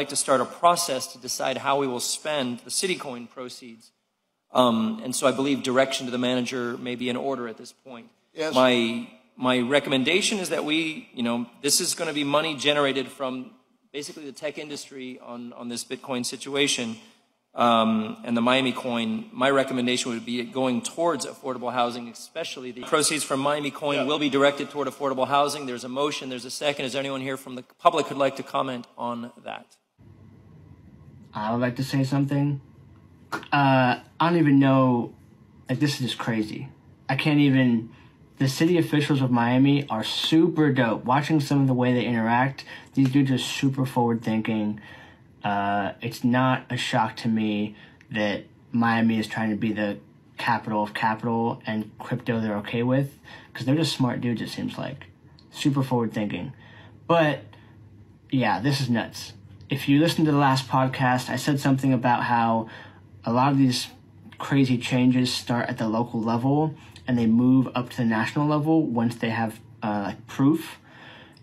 like to start a process to decide how we will spend the CityCoin proceeds. Um, and so I believe direction to the manager may be in order at this point. Yes. My, my recommendation is that we, you know, this is going to be money generated from basically the tech industry on, on this Bitcoin situation um, and the Miami coin. My recommendation would be going towards affordable housing, especially the proceeds from Miami coin Yeah. will be directed toward affordable housing. There's a motion, there's a second. Is there anyone here from the public who'd like to comment on that? I would like to say something. Uh, I don't even know. Like, this is just crazy. I can't even. The city officials of Miami are super dope. Watching some of the way they interact, these dudes are super forward thinking. Uh, it's not a shock to me that Miami is trying to be the capital of capital and crypto they're okay with because they're just smart dudes, it seems like. Super forward thinking. But yeah, this is nuts. If you listen to the last podcast, I said something about how a lot of these crazy changes start at the local level and they move up to the national level once they have uh, proof.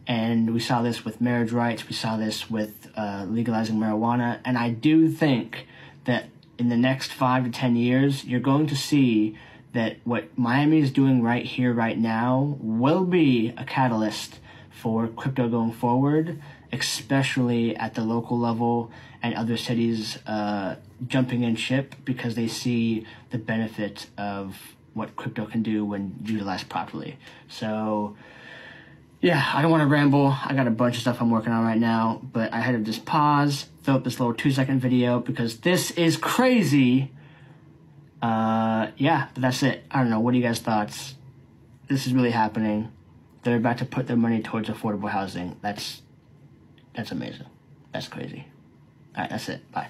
And we saw this with marriage rights, we saw this with uh, legalizing marijuana. And I do think that in the next five to 10 years, you're going to see that what Miami is doing right here, right now, will be a catalyst for crypto going forward, especially at the local level and other cities uh, jumping in ship because they see the benefit of what crypto can do when utilized properly. So, yeah, I don't want to ramble. I got a bunch of stuff I'm working on right now, but I had to just pause, throw up this little two second video because this is crazy. Uh, yeah, but that's it. I don't know. What are you guys' thoughts? This is really happening. They're about to put their money towards affordable housing. That's that's amazing. That's crazy. All right, that's it. Bye.